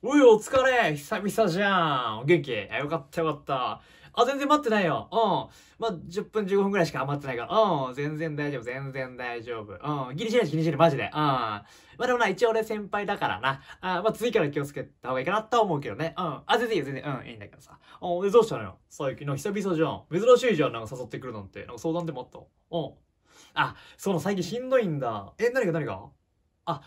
おい、お疲れ久々じゃん元気、よかったよかった。あ、全然待ってないよ。うん。まあ、10分15分くらいしか待ってないから。うん。全然大丈夫、全然大丈夫。うん。気にしないし気にしない、マジで。うん。まあでもな、一応俺先輩だからな。あまあ次から気をつけた方がいいかなと思うけどね。うん。あ、全然いいよ、全然。うん、いいんだけどさ。うん。で、どうしたのよ？最近の久々じゃん。珍しいじゃん、なんか誘ってくるなんて。なんか相談でもあったうん。あ、その最近しんどいんだ。え、何が何が？あ、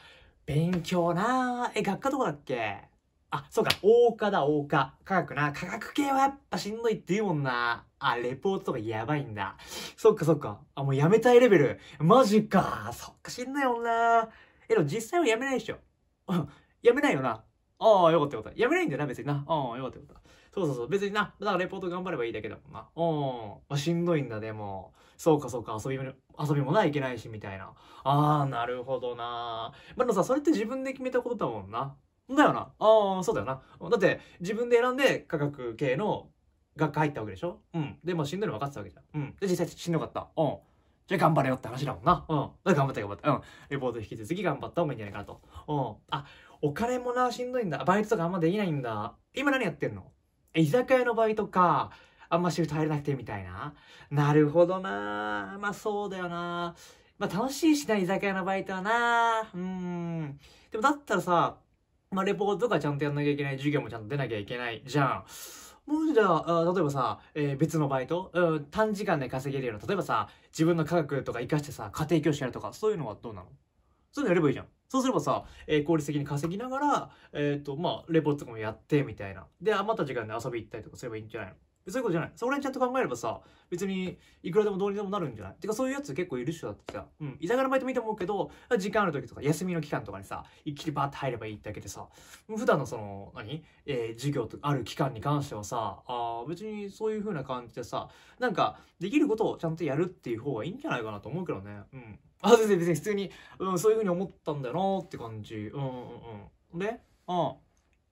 勉強なえ、学科どこだっけ？あ、そうか、大科だ、大科。科学な。科学系はやっぱしんどいって言うもんな。あ、レポートとかやばいんだ。そっかそっか。あ、もうやめたいレベル。マジか。そっか、しんどいもんな。え、でも実際はやめないでしょ。うん。やめないよな。ああ、よかったよかった。やめないんだよな、別にな。うん、よかったよかった。そうそうそう。別にな。だからレポート頑張ればいいだけだもんな。うん。まあ、しんどいんだ、でも。そうかそうか、遊びも、遊びもないけないし、みたいな。ああ、なるほどな。まあ、でもさ、それって自分で決めたことだもんな。だよな。ああ、そうだよな。だって、自分で選んで科学系の学科入ったわけでしょ？うん。でもしんどいの分かってたわけじゃん。うん。で、実際しんどかった。うん。じゃあ頑張れよって話だもんな。うん。頑張って頑張って。うん。レポート引き続き頑張った方がいいんじゃないかなと。うん。あ、お金もな、しんどいんだ。バイトとかあんまできないんだ。今何やってんの？え、居酒屋のバイトか。あんまシフト入れなくてみたいな。なるほどな。まあそうだよな。まあ楽しいしな、居酒屋のバイトはな。うん。でもだったらさ、まあ、レポートとかちゃんとやんなきゃいけない、授業もちゃんと出なきゃいけないじゃん。もうじゃあ、例えばさ、えー別のバイト、うん、短時間で稼げるような、例えばさ、自分の科学とか活かしてさ、家庭教師やるとか、そういうのはどうなの？そういうのやればいいじゃん。そうすればさ、えー効率的に稼ぎながら、えっ、と、まあ、レポートとかもやって、みたいな。で、余った時間で遊び行ったりとかすればいいんじゃないの？そういうことじゃない。そこら辺ちゃんと考えればさ、別にいくらでもどうにでもなるんじゃないてかそういうやつ結構いる人だってさ、うん、居酒屋のバイトもいいと思うけど、時間ある時とか休みの期間とかにさ、一気にバーって入ればいいだけでさ、普段のその、何？えー授業とある期間に関してはさ、あ別にそういう風な感じでさ、なんか、できることをちゃんとやるっていう方がいいんじゃないかなと思うけどね。うん。あ、全然別に普通に、うん、そういう風に思ったんだよなって感じ。うんうんうん。で？うん。あ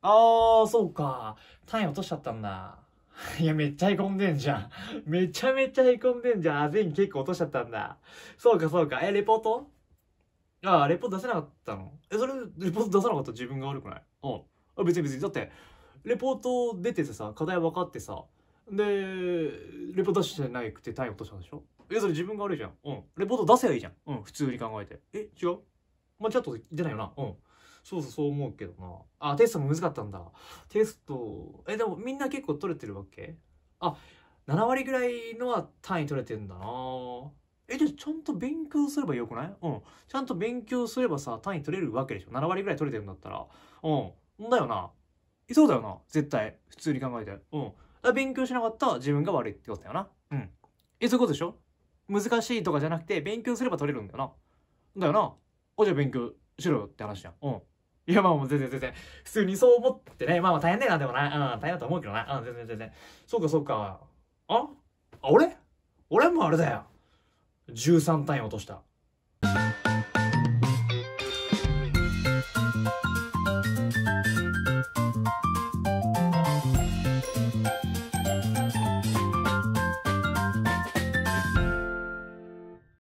ー、そうか。単位落としちゃったんだ。いや、めっちゃへこんでんじゃん。めちゃめちゃへこんでんじゃん。あ、全員結構落としちゃったんだ。そうか、そうか。え、レポート？ああ、レポート出せなかったの？え、それ、レポート出さなかった？自分が悪くない？うん。あ、別に別に。だって、レポート出ててさ、課題分かってさ、で、レポート出してないくて単位落としたんでしょ？え、それ自分が悪いじゃん。うん。レポート出せばいいじゃん。うん、普通に考えて。え、違う？まあ、ちょっと出ないよな。うん。そうそう、そう思うけどな。あ、テストも難かったんだ。テスト、え、でもみんな結構取れてるわけ？あ、7割ぐらいのは単位取れてんだなえ、じゃちゃんと勉強すればよくない？うん。ちゃんと勉強すればさ、単位取れるわけでしょ ?7 割ぐらい取れてるんだったら。うん。だよな。そうだよな。絶対。普通に考えて。うん。だ勉強しなかった自分が悪いってことだよな。うん。え、そういうことでしょ？難しいとかじゃなくて、勉強すれば取れるんだよな。だよな。お、じゃあ勉強しろよって話じゃん。うん。いや、まあもう全然全然。普通にそう思ってね。まあまあ大変だよな、でもな。うん、大変だと思うけどな。うん、全然全然。そうかそうか。ああ、俺？俺もあれだよ。13単位落とした。